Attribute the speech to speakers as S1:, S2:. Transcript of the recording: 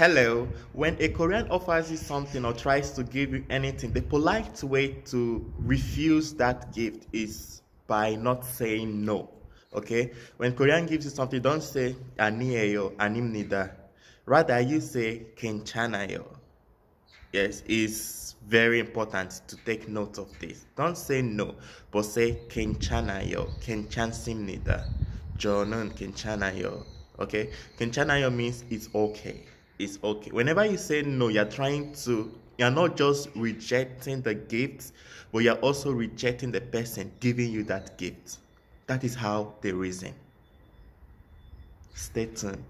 S1: Hello. When a Korean offers you something or tries to give you anything, the polite way to refuse that gift is by not saying no. Okay? When Korean gives you something, don't say aniyeyo, animnida. Rather, you say kenchanayo. Yes, it's very important to take note of this. Don't say no, but say kenchanayo, kenchansimnida. Jonon kenchanayo. Okay? Kenchanayo means it's okay is okay. Whenever you say no, you're trying to, you're not just rejecting the gift, but you're also rejecting the person giving you that gift. That is how they reason. Stay tuned.